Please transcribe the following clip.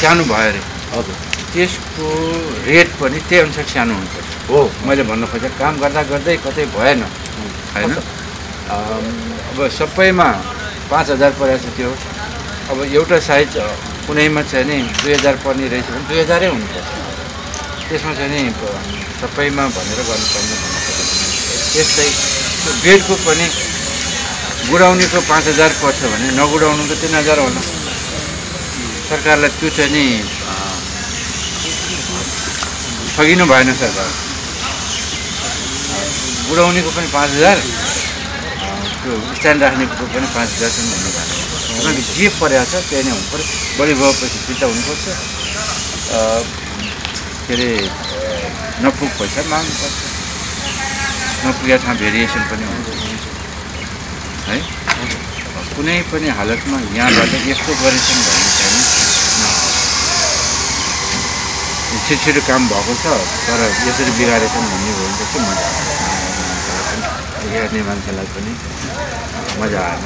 सानो भयो अरे हजुर। त्यसको रेट पनि त्यही अनुसार सानो हुन्छ। हो। मैले भन्नु खोजेँ काम गर्दा गर्दै कतै भएन। होइन? अब सबैमा पाँच हजार परेको छ त्यो। अब एउटा साइज कुनैमा चाहिँ नि दुई हजार पर्ने रहेछ भने दुई हजारै हुनुपर्छ त्यसमा चाहिँ नि सबैमा भनेर गर्नुपर्ने। भन्नु त्यस्तै त्यो बेडको पनि गुडाउनेको पाँच हजार पर्छ भने नगुडाउनुको तिन हजार होला। सरकारलाई त्यो चाहिँ नि ठगिनु भएन सरकार। बुढाउनेको पनि पाँच हजार त्यो स्ट्यान्ड राख्नेको पनि पाँच हजार चाहिँ हुनु भएन किनकि जे परेको छ त्यही नै हुनु बढी भएपछि फिर्ता हुनुपर्छ। के अरे नपुग पैसा माग्नुपर्छ। नपुगेको ठाउँ भेरिएसन पनि हुन्छ कुनै पनि हालतमा यहाँबाट यस्तो गरेछन् भन्ने छैन छिटो काम भएको छ तर यसरी बिगारेछन् भन्ने भयो भने चाहिँ मजा आएन हेर्ने मान्छेलाई पनि मजा आएन